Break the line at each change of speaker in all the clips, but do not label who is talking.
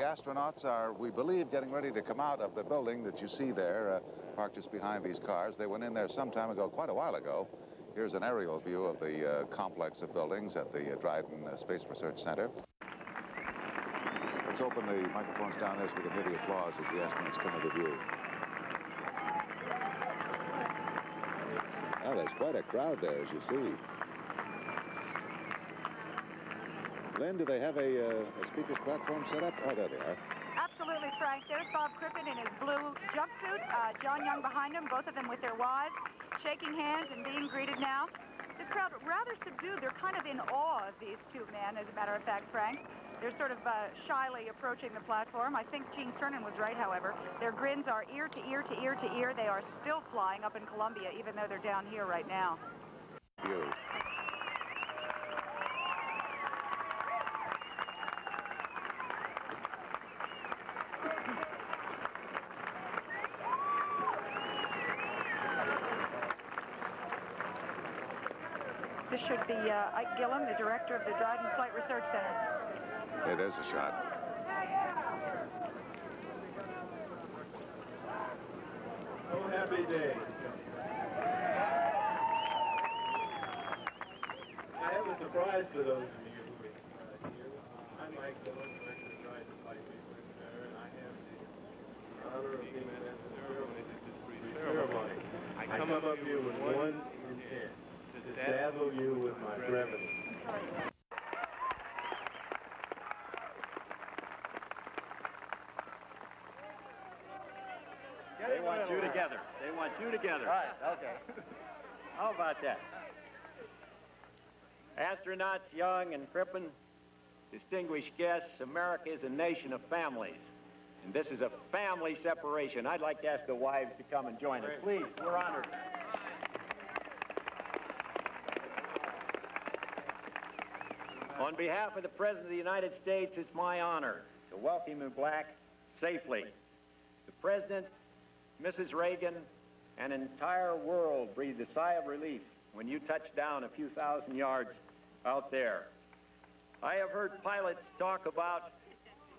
astronauts are, we believe, getting ready to come out of the building that you see there, uh, parked just behind these cars. They went in there some time ago, quite a while ago. Here's an aerial view of the uh, complex of buildings at the uh, Dryden uh, Space Research Center. Let's open the microphones down there so we can hear the applause as the astronauts come into view. Oh, there's quite a crowd there, as you see. Lynn, do they have a, uh, a speaker's platform set up? Oh, there they are.
Absolutely, Frank. There's Bob Crippen in his blue jumpsuit. Uh, John Young behind him, both of them with their wives, shaking hands and being greeted now. The crowd rather subdued. They're kind of in awe of these two men, as a matter of fact, Frank. They're sort of uh, shyly approaching the platform. I think Gene Cernan was right, however. Their grins are ear to ear to ear to ear. They are still flying up in Columbia, even though they're down here right now.
You.
Should be uh, Ike Gillam, the director of the Dryden Flight Research Center.
Hey, there's a shot.
Oh, happy day. I have a surprise for those of you who are uh, here. I'm Ike Gillam, director of Dryden Flight Research Center, and I have the honor of being at the ceremony. I come up here with one intent, to dazzle you with my brevity.
They want you together. They want you together.
Right, okay.
How about that? Astronauts Young and Crippen, distinguished guests, America is a nation of families. And this is a family separation. I'd like to ask the wives to come and join us. Please, we're honored. On behalf of the President of the United States, it's my honor to welcome you back safely. The President, Mrs. Reagan, an entire world breathed a sigh of relief when you touched down a few thousand yards out there. I have heard pilots talk about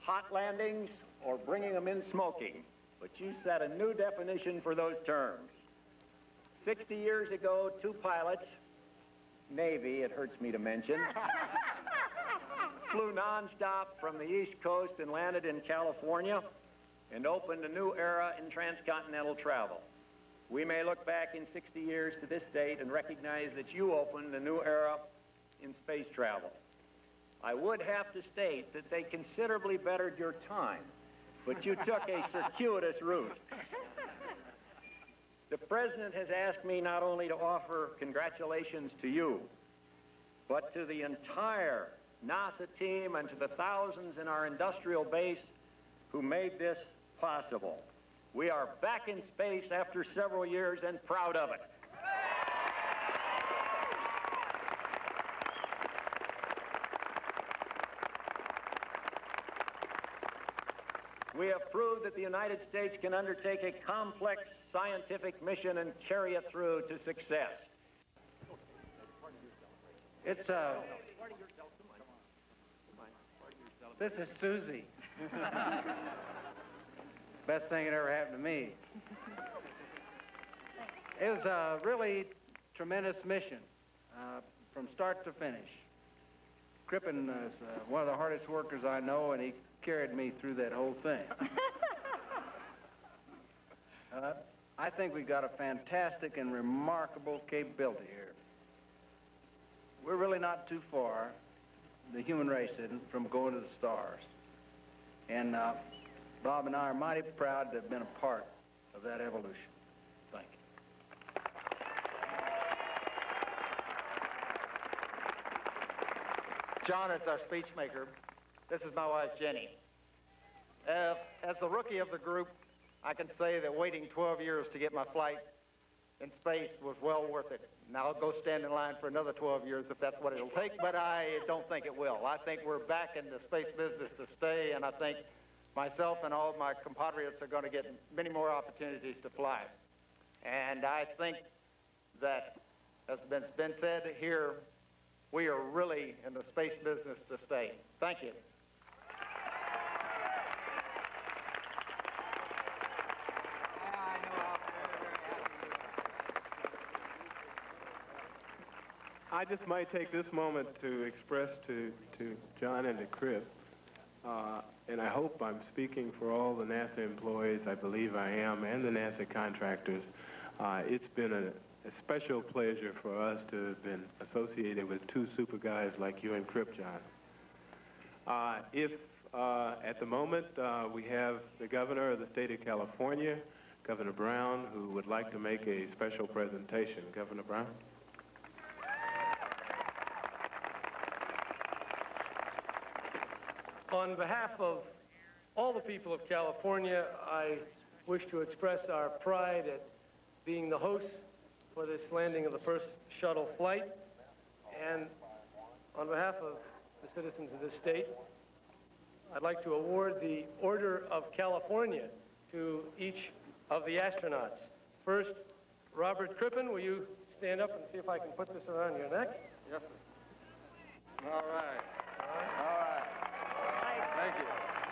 hot landings or bringing them in smoking, but you set a new definition for those terms. 60 years ago, two pilots, Navy, it hurts me to mention, flew nonstop from the East Coast and landed in California and opened a new era in transcontinental travel. We may look back in 60 years to this date and recognize that you opened a new era in space travel. I would have to state that they considerably bettered your time, but you took a circuitous route. The President has asked me not only to offer congratulations to you, but to the entire NASA team and to the thousands in our industrial base who made this possible. We are back in space after several years and proud of it. We have proved that the United States can undertake a complex scientific mission and carry it through to success.
It's, uh, this is Susie. Best thing that ever happened to me. It was a really tremendous mission uh, from start to finish. Crippen is uh, one of the hardest workers I know, and he carried me through that whole thing. uh, I think we've got a fantastic and remarkable capability here. We're really not too far, the human race from going to the stars. And uh, Bob and I are mighty proud to have been a part of that evolution. Thank you.
John is our speech maker. This is my wife, Ginny. Uh, as the rookie of the group, I can say that waiting 12 years to get my flight in space was well worth it. Now I'll go stand in line for another 12 years if that's what it'll take, but I don't think it will. I think we're back in the space business to stay, and I think myself and all of my compatriots are going to get many more opportunities to fly. And I think that, as has been said here, we are really in the space business to stay. Thank you.
I just might take this moment to express to, to John and to Chris, uh, and I hope I'm speaking for all the NASA employees, I believe I am, and the NASA contractors. Uh, it's been a, a special pleasure for us to have been associated with two super guys like you and Crip, John. Uh, if uh, at the moment uh, we have the governor of the state of California, Governor Brown, who would like to make a special presentation. Governor Brown?
On behalf of all the people of California, I wish to express our pride at being the hosts for this landing of the first shuttle flight. And on behalf of the citizens of this state, I'd like to award the Order of California to each of the astronauts. First, Robert Crippen, will you stand up and see if I can put this around your neck?
Yes, sir. All right. All right. Thank you. Thank you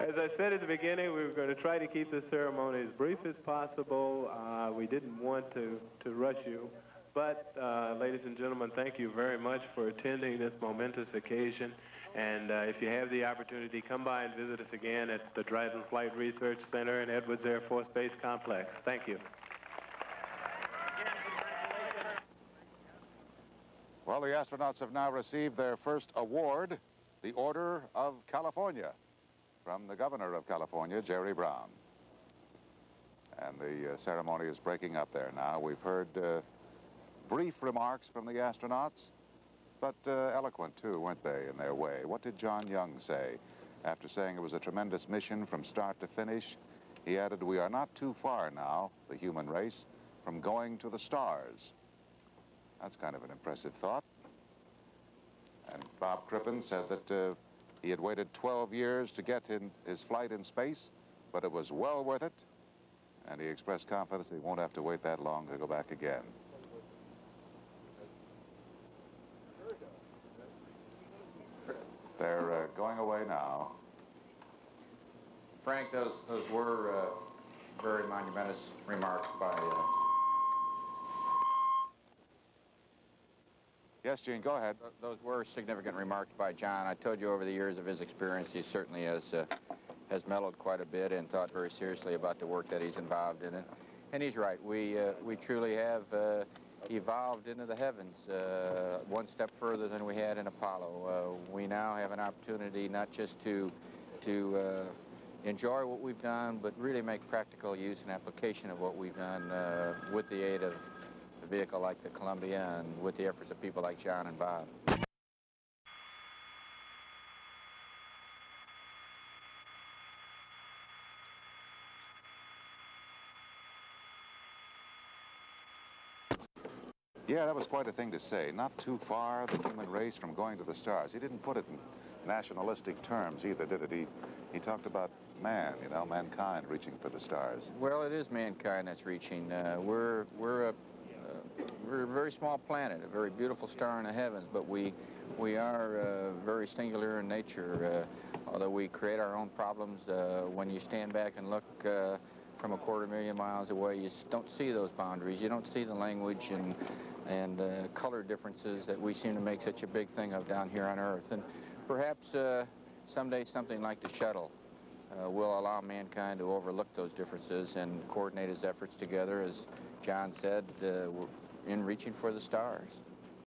As I said at the beginning, we were going to try to keep the ceremony as brief as possible. Uh, we didn't want to, to rush you. But, uh, ladies and gentlemen, thank you very much for attending this momentous occasion. And uh, if you have the opportunity, come by and visit us again at the Dryden Flight Research Center in Edwards Air Force Base Complex. Thank you.
Well, the astronauts have now received their first award, the Order of California, from the governor of California, Jerry Brown. And the uh, ceremony is breaking up there now. We've heard uh, brief remarks from the astronauts, but uh, eloquent too, weren't they, in their way? What did John Young say after saying it was a tremendous mission from start to finish? He added, We are not too far now, the human race, from going to the stars. That's kind of an impressive thought. And Bob Crippen said that uh, he had waited 12 years to get in his flight in space, but it was well worth it. And he expressed confidence he won't have to wait that long to go back again. Going away now.
Frank, those, those were uh, very monumentous remarks by, uh,
Yes, Gene, go ahead.
th- those were significant remarks by John. I told you over the years of his experience, he certainly has, uh, has mellowed quite a bit and thought very seriously about the work that he's involved in. And, and he's right. We, uh, we truly have uh, evolved into the heavens uh, one step further than we had in Apollo. Uh, we now have an opportunity not just to, to uh, enjoy what we've done, but really make practical use and application of what we've done uh, with the aid of a vehicle like the Columbia and with the efforts of people like John and Bob.
Yeah, that was quite a thing to say. Not too far, the human race from going to the stars. He didn't put it in nationalistic terms either, did it? He, he talked about man, you know, mankind reaching for the stars.
Well, it is mankind that's reaching. Uh, we're we're a uh, we're a very small planet, a very beautiful star in the heavens, but we we are uh, very singular in nature. Uh, although we create our own problems, uh, when you stand back and look uh, from a quarter million miles away, you don't see those boundaries. You don't see the language and and uh, color differences that we seem to make such a big thing of down here on Earth. And perhaps uh, someday something like the shuttle uh, will allow mankind to overlook those differences and coordinate his efforts together, as John said, uh, in reaching for the stars.